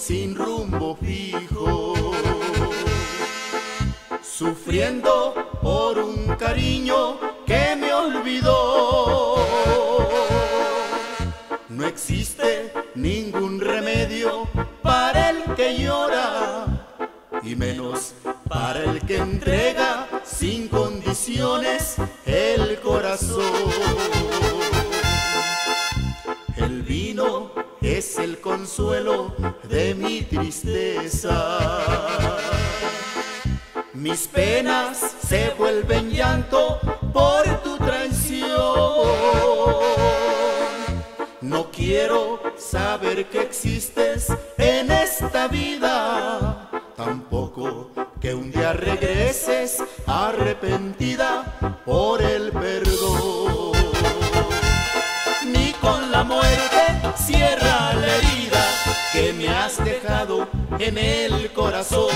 sin rumbo fijo, sufriendo por un cariño que me olvidó. No existe ningún remedio para el que llora y menos para el que entrega sin condiciones el corazón. Consuelo de mi tristeza. Mis penas se vuelven llanto por tu traición. No quiero saber que existes en esta vida, en el corazón.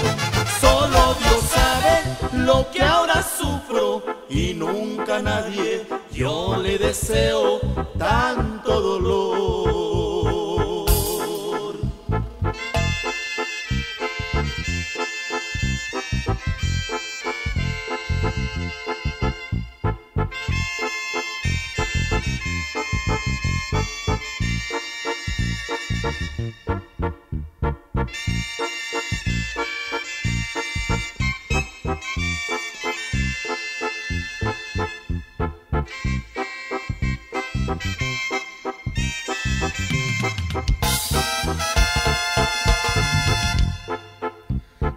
Solo Dios sabe lo que ahora sufro y nunca nadie yo le deseo tanto dolor.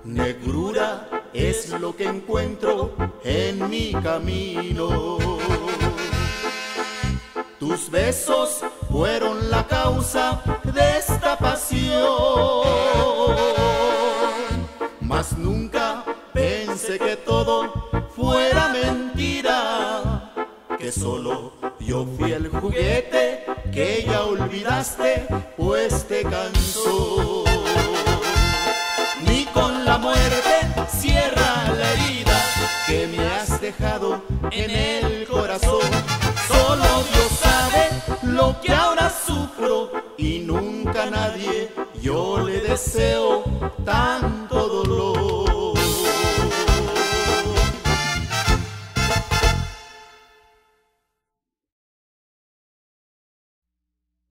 Negrura es lo que encuentro en mi camino. Tus besos fueron la causa de esta pasión. Mas nunca pensé que todo fuera mentira, que solo yo fui el juguete que ya olvidaste, pues te cansó. Ni con la muerte cierra la herida que me has dejado en el corazón. Solo Dios sabe lo que ahora sufro y nunca nadie yo le deseo tan